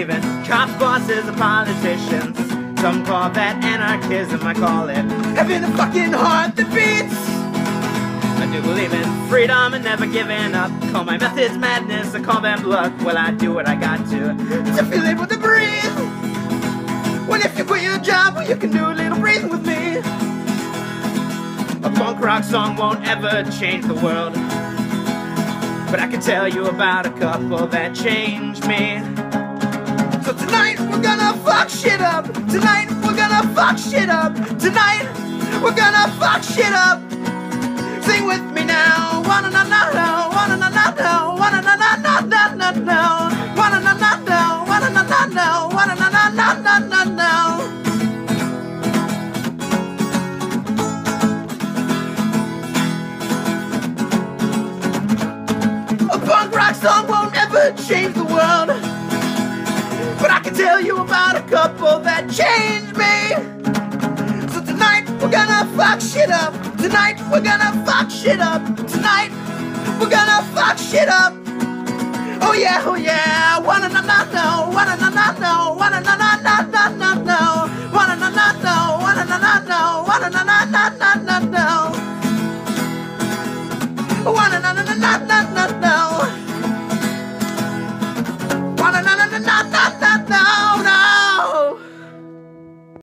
Cops, bosses, and politicians. Some call that anarchism, I call it having a fucking heart that beats. I do believe in freedom and never giving up. Call my methods madness, I call them luck. Well, I do what I got to to feel able to breathe. Well, if you quit your job, well, you can do a little breathing with me. A punk rock song won't ever change the world. But I can tell you about a couple that changed me. We're gonna fuck shit up. Tonight we're gonna fuck shit up. Tonight we're gonna fuck shit up. Sing with me now. Wanna na na na, wanna na na na, wanna na na na na na na, wanna na na na, wanna na na na, wanna na na na na na na. A punk rock song won't ever change the world. I can tell you about a couple that changed me. So tonight we're gonna fuck shit up. Tonight we're gonna fuck shit up. Tonight we're gonna fuck shit up. Oh yeah, oh yeah. Wanna na na no, wanna na na no, wanna na na na na na no, wanna na na no, wanna na na no, wanna na na na na na no. Wanna na na na na na